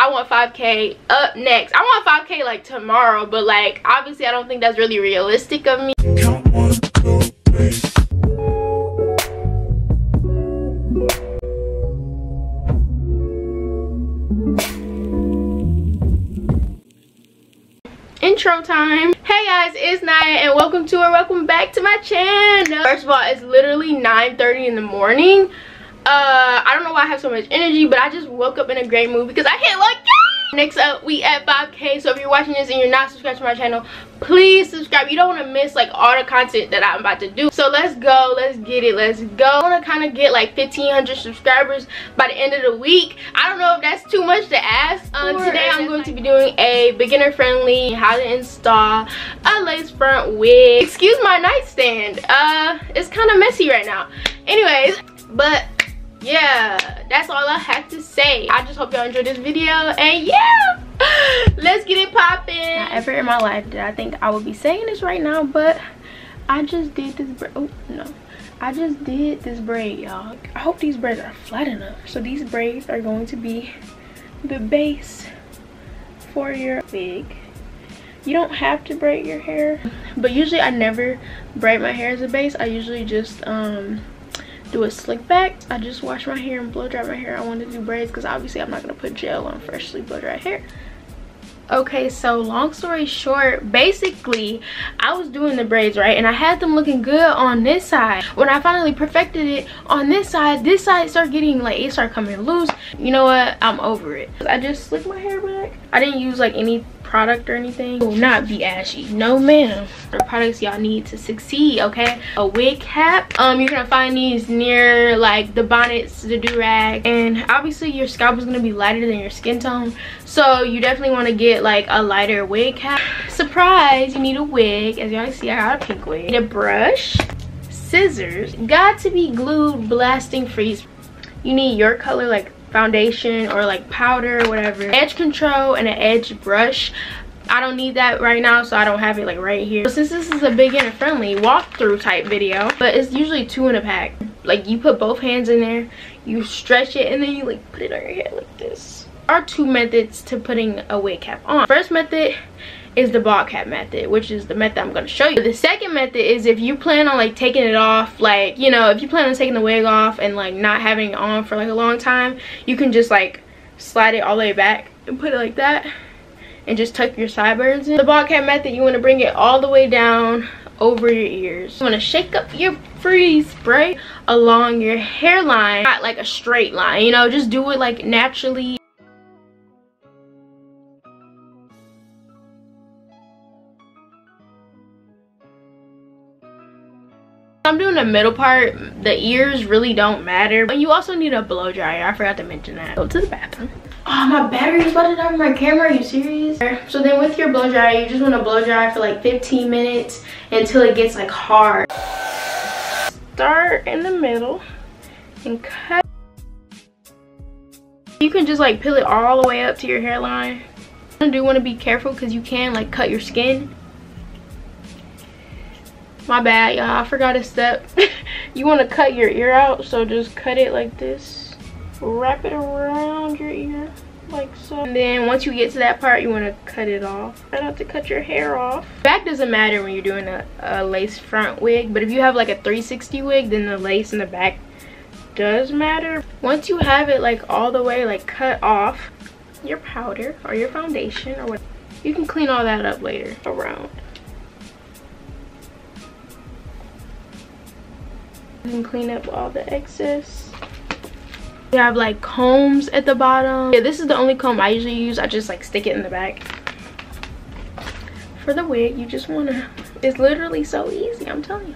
I want 5k up next. I want 5k like tomorrow, but like obviously I don't think that's really realistic of me. intro time hey guys it's Nya and welcome to or welcome back to my channel first of all it's literally 9 30 in the morning uh i don't know why i have so much energy but i just woke up in a great mood because i hit like next up we at 5k so if you're watching this and you're not subscribed to my channel please subscribe. You don't want to miss like all the content that i'm about to do. So let's go. Let's get it. Let's go. I want to kind of get like 1500 subscribers by the end of the week. I don't know if that's too much to ask. Um, today i'm going to be doing a beginner friendly how to install a lace front wig. Excuse my nightstand. Uh it's kind of messy right now. Anyways but yeah that's all i have to say. I just hope y'all enjoyed this video and yeah let's get it popping not ever in my life did i think i would be saying this right now but i just did this oh no. I just did this braid y'all. I hope these braids are flat enough. So these braids are going to be the base for your wig. You don't have to braid your hair but usually i never braid my hair as a base. I usually just um do a slick back. I just wash my hair and blow dry my hair. I wanted to do braids because obviously i'm not going to put gel on freshly blow dry hair okay so long story short basically i was doing the braids right? And i had them looking good on this side. When i finally perfected it on this side this side started getting like it started coming loose. You know what? I'm over it. I just slicked my hair back. I didn't use like any product or anything. Will not be ashy. No ma'am. The products y'all need to succeed okay? A wig cap. Um you're gonna find these near like the bonnets the do-rag. And obviously your scalp is gonna be lighter than your skin tone. So you definitely want to get like a lighter wig cap. Surprise you need a wig. As y'all see i got a pink wig. Need a brush. Scissors. Got2b Glued blasting freeze. You need your color like foundation or like powder whatever. Edge control and an edge brush. I don't need that right now, so I don't have it like right here. Since this is a beginner friendly walkthrough type video, but it's usually two in a pack. Like you put both hands in there, you stretch it, and then you like put it on your head like this. Are two methods to putting a wig cap on. First method is the bald cap method which is the method i'm going to show you. The second method is if you plan on like taking it off like you know if you plan on taking the wig off and like not having it on for like a long time you can just like slide it all the way back and put it like that and just tuck your sideburns in. The bald cap method you want to bring it all the way down over your ears. You want to shake up your freeze spray along your hairline not like a straight line you know just do it like naturally I'm doing the middle part. The ears really don't matter. But you also need a blow dryer. I forgot to mention that. Go to the bathroom. Oh, my battery's about to die on my camera. Are you serious? So then with your blow dryer, you just want to blow dry for like 15 minutes until it gets like hard. Start in the middle and cut. You can just like peel it all the way up to your hairline. I do want to be careful because you can like cut your skin my bad y'all. I forgot a step. You want to cut your ear out? So just cut it like this. Wrap it around your ear like so. And then once you get to that part you want to cut it off. Try not to cut your hair off. Back doesn't matter when you're doing a, a lace front wig but if you have like a 360 wig then the lace in the back does matter. Once you have it like all the way like cut off your powder or your foundation or what you can clean all that up later around Can clean up all the excess. We have like combs at the bottom. Yeah, this is the only comb I usually use. I just like stick it in the back. For the wig, you just wanna, it's literally so easy, I'm telling you.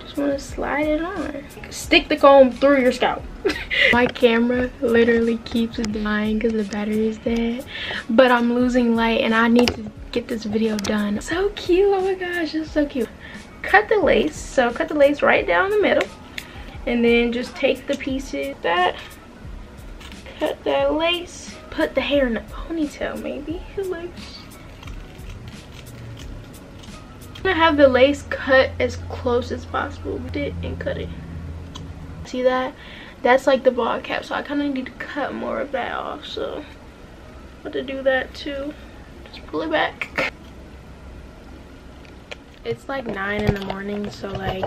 Just wanna slide it on. Stick the comb through your scalp. My camera literally keeps dying because the battery is dead. But I'm losing light and I need to get this video done. So cute, oh my gosh, it's so cute cut the lace so cut the lace right down the middle and then just take the pieces that cut that lace put the hair in a ponytail maybe it looks. I'm gonna have the lace cut as close as possible with it and cut it. See that? That's like the bald cap so I kind of need to cut more of that off so about to do that too. Just pull it back it's like nine in the morning so like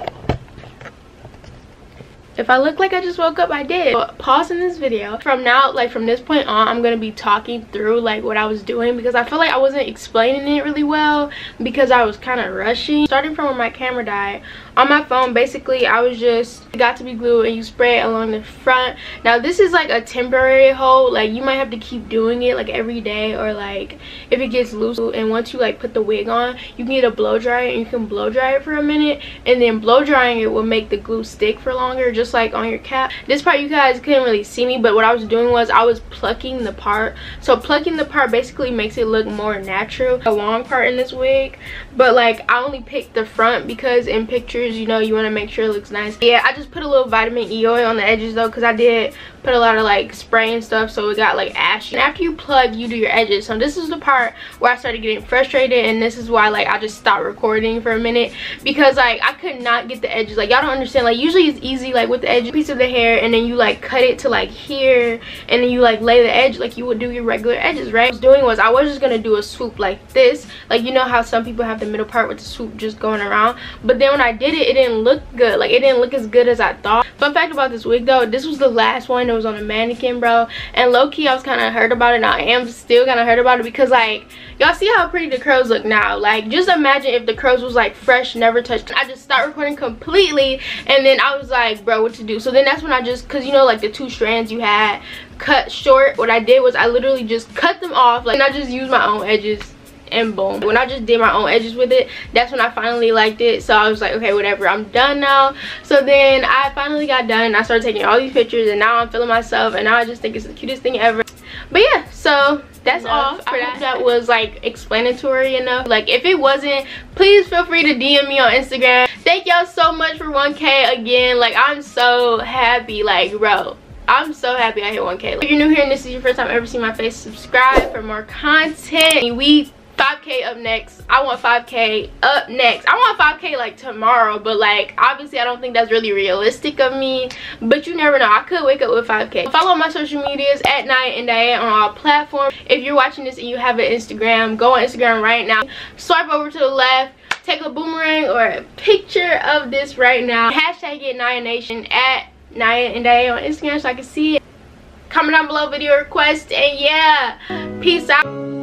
if i look like i just woke up i did. But pausing this video. From now like from this point on i'm gonna be talking through like what i was doing because i feel like i wasn't explaining it really well because i was kind of rushing. Starting from when my camera died on my phone basically i was just Got2b glue and you spray it along the front. Now this is like a temporary hold. Like you might have to keep doing it like every day or like if it gets loose and once you like put the wig on you can get a blow dryer and you can blow dry it for a minute and then blow drying it will make the glue stick for longer just like on your cap. This part you guys couldn't really see me but what i was doing was i was plucking the part. So plucking the part basically makes it look more natural. A long part in this wig but like i only picked the front because in pictures you know you want to make sure it looks nice. Yeah i just put a little vitamin e oil on the edges though because i did put a lot of like spray and stuff so it got like ashy. And after you plug you do your edges. So this is the part where i started getting frustrated and this is why like i just stopped recording for a minute because like i could not get the edges. Like y'all don't understand. Like usually it's easy like with the edge piece of the hair and then you like cut it to like here and then you like lay the edge like you would do your regular edges right? What i was doing was i was just gonna do a swoop like this. Like you know how some people have the middle part with the swoop just going around. But then when i did it it didn't look good. Like it didn't look as good as i thought. Fun fact about this wig though this was the last one that was on a mannequin bro. And low-key i was kind of hurt about it. And i am still kind of hurt about it because like y'all see how pretty the curls look now. Like just imagine if the curls was like fresh never touched. I just stopped recording completely and then i was like bro what to do? So then that's when i just because you know like the two strands you had cut short. What i did was i literally just cut them off like and i just used my own edges and boom. When i just did my own edges with it that's when i finally liked it. So i was like okay whatever i'm done now. So then i finally got done. And i started taking all these pictures and now i'm feeling myself and now i just think it's the cutest thing ever. But yeah so that's all for that. that. Was like explanatory enough. Like if it wasn't please feel free to dm me on instagram. Thank y'all so much for 1k again. Like i'm so happy. Like bro I'm so happy I hit 1k. If you're new here and this is your first time ever seeing my face, subscribe for more content. We 5k up next. I want 5k up next. I want 5k like tomorrow but like obviously i don't think that's really realistic of me but you never know. I could wake up with 5k follow my social medias at nyaindiyae on all platforms. If you're watching this and you have an instagram go on instagram right now. Swipe over to the left. Take a boomerang or a picture of this right now. Hashtag it naya nation at nyaindiyae on instagram so i can see it. Comment down below video request and yeah peace out